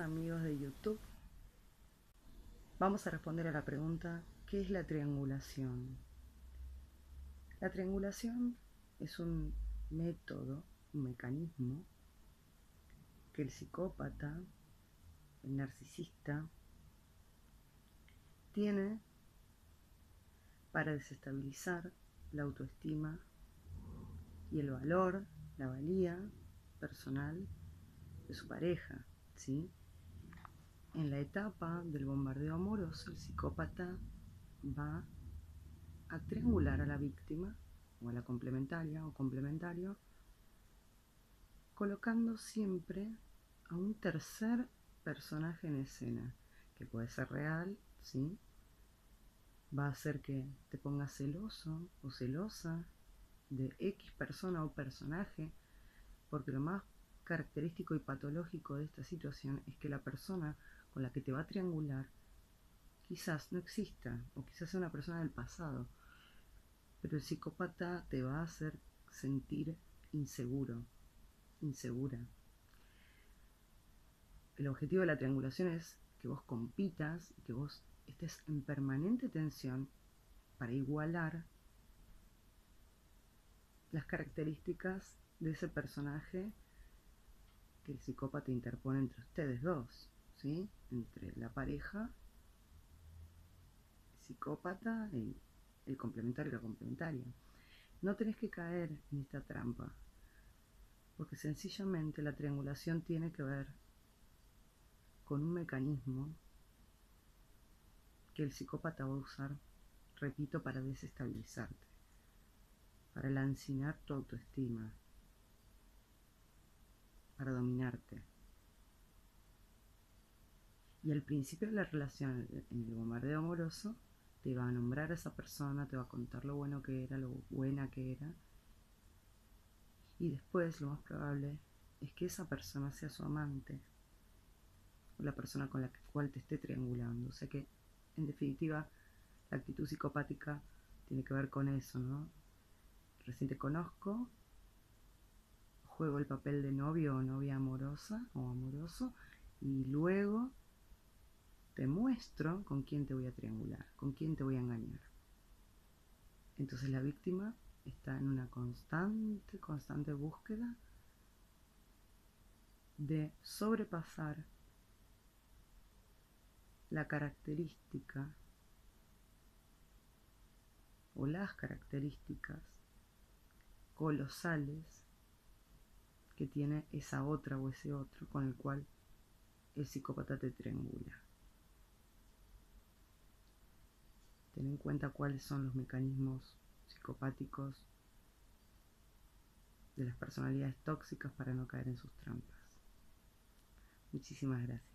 amigos de YouTube. Vamos a responder a la pregunta, ¿qué es la triangulación? La triangulación es un método, un mecanismo que el psicópata, el narcisista, tiene para desestabilizar la autoestima y el valor, la valía personal de su pareja. ¿Sí? En la etapa del bombardeo amoroso, el psicópata va a triangular a la víctima o a la complementaria o complementario, colocando siempre a un tercer personaje en escena, que puede ser real, ¿sí? Va a hacer que te pongas celoso o celosa de X persona o personaje, porque lo más característico y patológico de esta situación es que la persona con la que te va a triangular quizás no exista o quizás sea una persona del pasado, pero el psicópata te va a hacer sentir inseguro, insegura. El objetivo de la triangulación es que vos compitas, que vos estés en permanente tensión para igualar las características de ese personaje que el psicópata interpone entre ustedes dos, ¿sí? Entre la pareja, el psicópata, y el complementario y la complementaria. No tenés que caer en esta trampa, porque sencillamente la triangulación tiene que ver con un mecanismo que el psicópata va a usar, repito, para desestabilizarte, para lancinar tu autoestima, para dominarte. Y al principio de la relación, en el bombardeo amoroso, te va a nombrar a esa persona, te va a contar lo bueno que era, lo buena que era. Y después lo más probable es que esa persona sea su amante o la persona con la cual te esté triangulando. O sea que, en definitiva, la actitud psicopática tiene que ver con eso, ¿no? Recién te conozco, juego el papel de novio o novia amorosa o amoroso y luego te muestro con quién te voy a triangular, con quién te voy a engañar. Entonces la víctima está en una constante, constante búsqueda de sobrepasar la característica o las características colosales que tiene esa otra o ese otro con el cual el psicópata te triangula. Ten en cuenta cuáles son los mecanismos psicopáticos de las personalidades tóxicas para no caer en sus trampas. Muchísimas gracias.